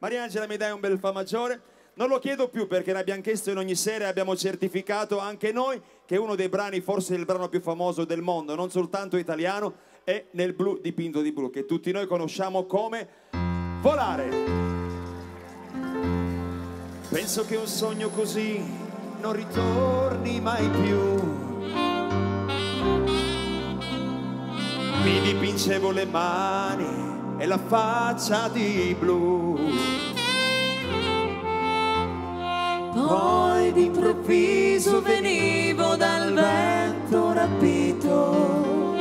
Mariangela mi dai un bel fa maggiore? Non lo chiedo più perché l'abbiamo chiesto in ogni serie e abbiamo certificato anche noi che uno dei brani, forse il brano più famoso del mondo, non soltanto italiano, è Nel blu dipinto di blu, che tutti noi conosciamo come Volare. Penso che un sogno così non ritorni mai più. Mi dipingevo le mani e la faccia di blu. Poi d'improvviso venivo dal vento rapito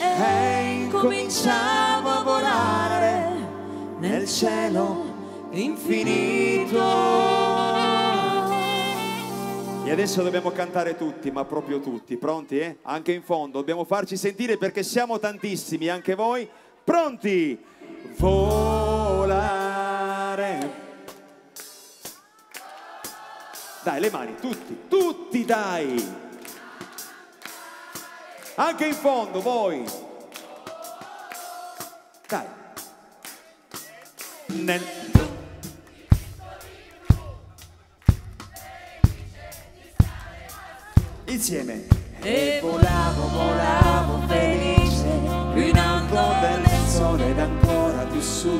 e incominciavo a volare nel cielo infinito. Adesso dobbiamo cantare tutti, ma proprio tutti. Pronti, eh? Anche in fondo. Dobbiamo farci sentire perché siamo tantissimi, anche voi. Pronti? Volare. Dai, le mani, tutti, tutti, dai. Anche in fondo, voi. Dai. Nel... Insieme. E volavo, volavo felice, più in alto del sole ed ancora più su,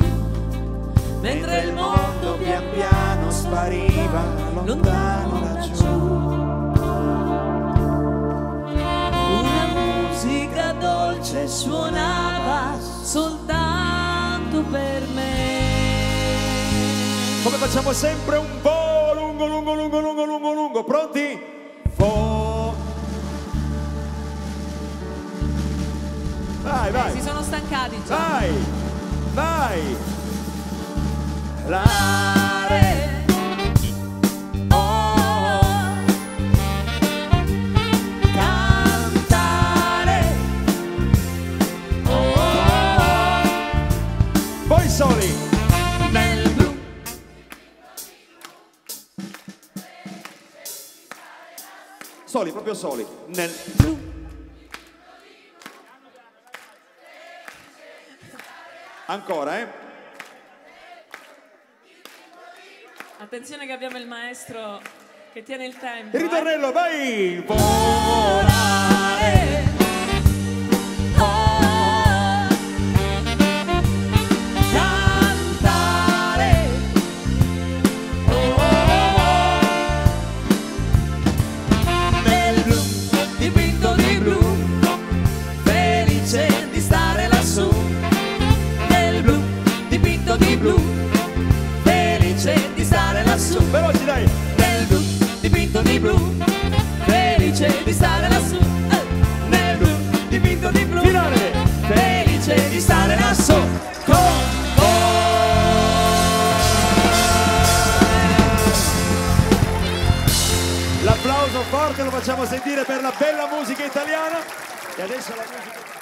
mentre il mondo pian piano spariva lontano laggiù. Una musica dolce suonava soltanto per me. Come facciamo sempre un po' lungo, lungo, lungo, lungo, lungo, lungo. Pronti? Stancati già. Vai, vai. Volare. Oh. Cantare. Oh. Soli. Nel blu. Soli, proprio soli. Nel... Ancora, eh? Attenzione che abbiamo il maestro che tiene il tempo. Il eh. ritornello, vai. Vo- blu, felice di stare lassù. Veloci, dai. Nel blu, dipinto di blu, felice di stare lassù. Eh, Nel blu, dipinto di blu, Finale. felice di stare lassù. Con L'applauso forte lo facciamo sentire per la bella musica italiana. E adesso la musica...